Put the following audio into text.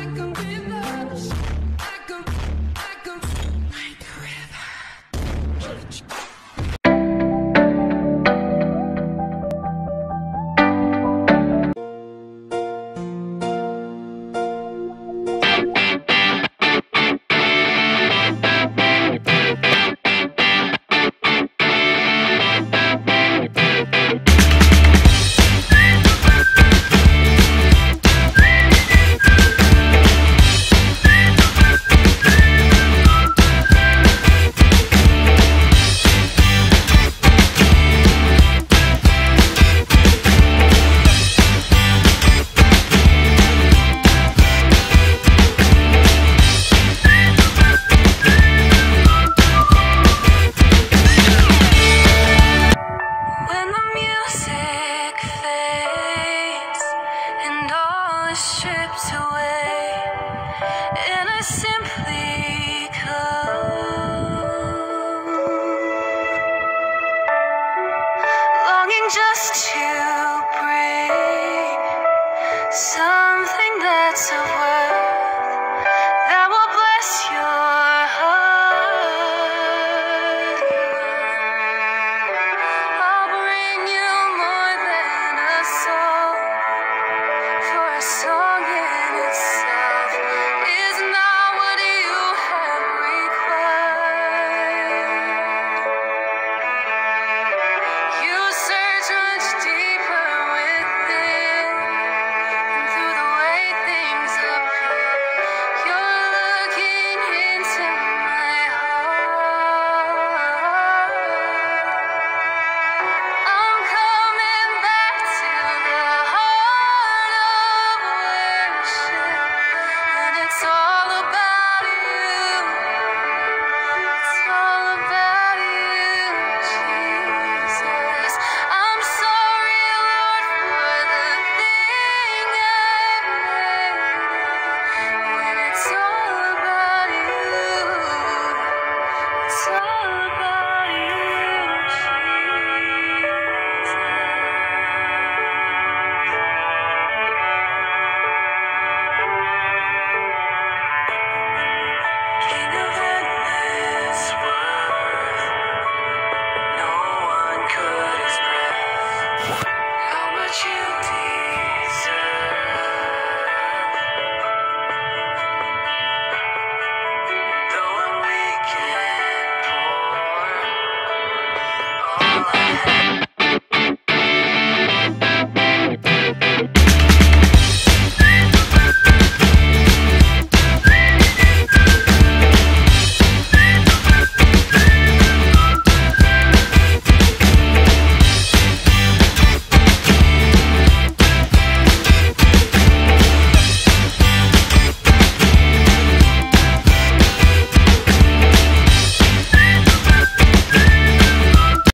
like a the like